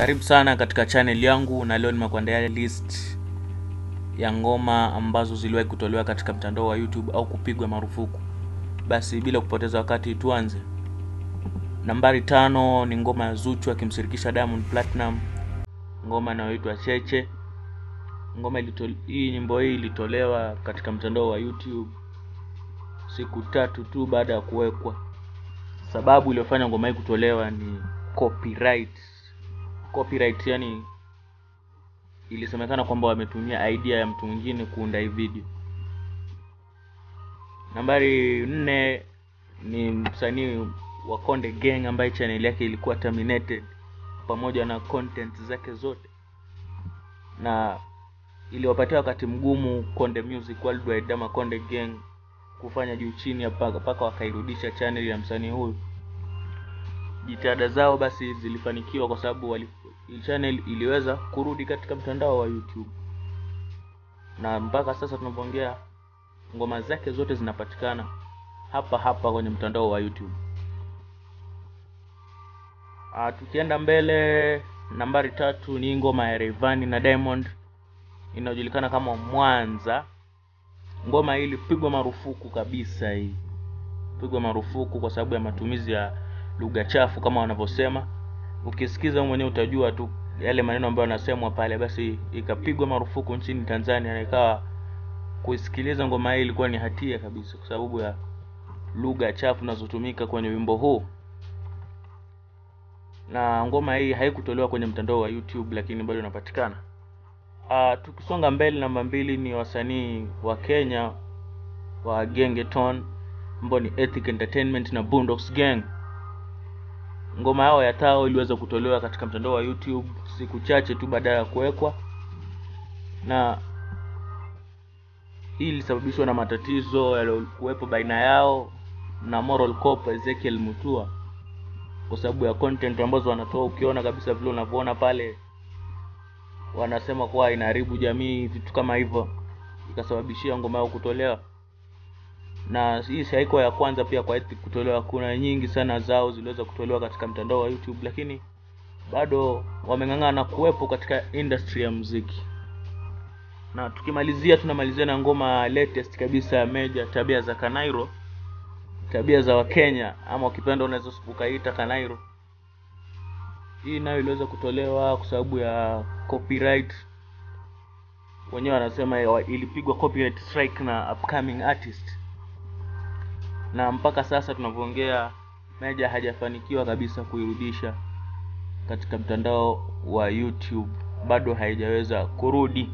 Karibu sana katika channel yangu, na leo nimekuandalia list ya ngoma ambazo ziliwahi kutolewa katika mtandao wa YouTube au kupigwa marufuku. Basi bila kupoteza wakati, tuanze. Nambari tano ni ngoma ya Zuchu akimshirikisha Diamond Platinum, ngoma inayoitwa Cheche. Ngoma hii nyimbo hii ilitolewa katika mtandao wa YouTube siku tatu tu baada ya kuwekwa. Sababu iliyofanya ngoma hii kutolewa ni copyright. Copyright yani, ilisemekana kwamba wametumia idea ya mtu mwingine kuunda hii video. Nambari nne ni msanii wa Konde Gang ambaye chaneli yake ilikuwa terminated pamoja na content zake zote, na iliwapatia wakati mgumu Konde Music Worldwide ama Konde Gang kufanya juu chini mpaka paka wakairudisha channel ya msanii huyu. Jitihada zao basi zilifanikiwa kwa sababu channel iliweza kurudi katika mtandao wa YouTube, na mpaka sasa tunapoongea ngoma zake zote zinapatikana hapa hapa kwenye mtandao wa YouTube. Ah, tukienda mbele, nambari tatu ni ngoma ya Rayvanny na Diamond inayojulikana kama Mwanza. Ngoma hii ilipigwa marufuku kabisa, hii pigwa marufuku kwa sababu ya matumizi ya lugha chafu kama wanavyosema. Ukisikiza mwenyewe utajua tu yale maneno ambayo yanasemwa pale. Basi ikapigwa marufuku nchini Tanzania, na ikawa kuisikiliza ngoma hii ilikuwa ni hatia kabisa kwa sababu ya lugha chafu zinazotumika kwenye wimbo huu. Na ngoma hii haikutolewa kwenye mtandao wa YouTube, lakini bado inapatikana. Uh, tukisonga mbele, namba mbili ni wasanii wa Kenya wa Gengeton ambao ni Ethic Entertainment na Boondocks Gang. Ngoma yao ya Tao iliweza kutolewa katika mtandao wa YouTube siku chache tu baada ya kuwekwa, na hii ilisababishwa na matatizo yaliyokuwepo baina yao na Moral Cop Ezekiel Mutua kwa sababu ya content ambazo wanatoa. Ukiona kabisa vile unavyoona pale, wanasema kuwa inaharibu jamii, vitu kama hivyo, ikasababishia ngoma yao kutolewa. Na hii si haiko ya kwanza pia kwa Ethic kutolewa. Kuna nyingi sana zao ziliweza kutolewa katika mtandao wa YouTube, lakini bado wameng'ang'ana kuwepo katika industry ya muziki. Na tukimalizia, tunamalizia na ngoma latest kabisa ya Meja, tabia za Kanairo, tabia za Wakenya ama ukipenda unaweza ukaita Kanairo. Hii nayo iliweza kutolewa kwa sababu ya copyright. Wenyewe wanasema ilipigwa copyright strike na upcoming artist, na mpaka sasa tunavyoongea, Meja hajafanikiwa kabisa kuirudisha katika mtandao wa YouTube, bado haijaweza kurudi.